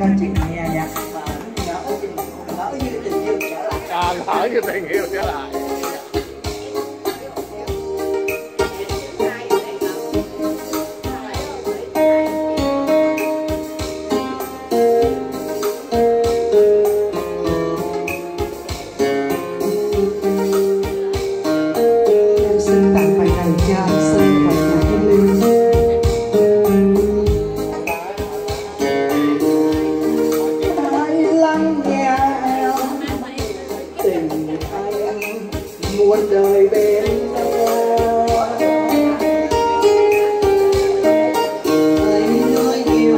ca trình nghe nhạc và báo như tình yêu trở lại. suốt đời bên anh, anh nói yêu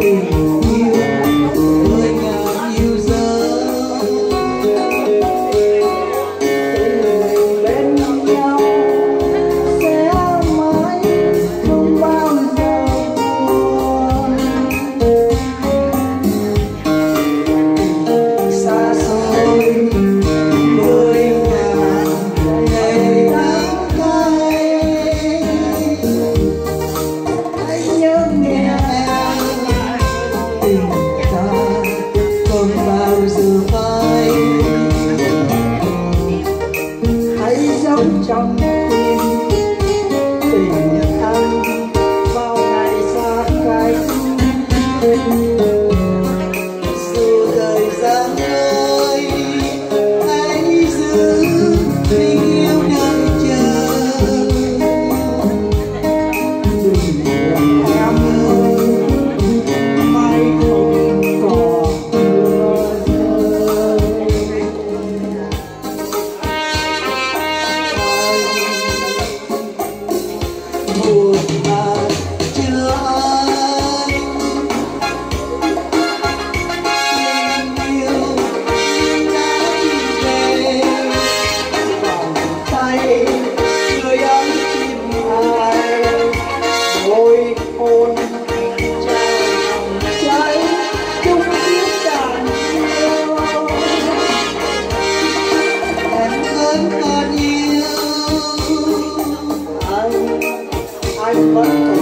em. levantou.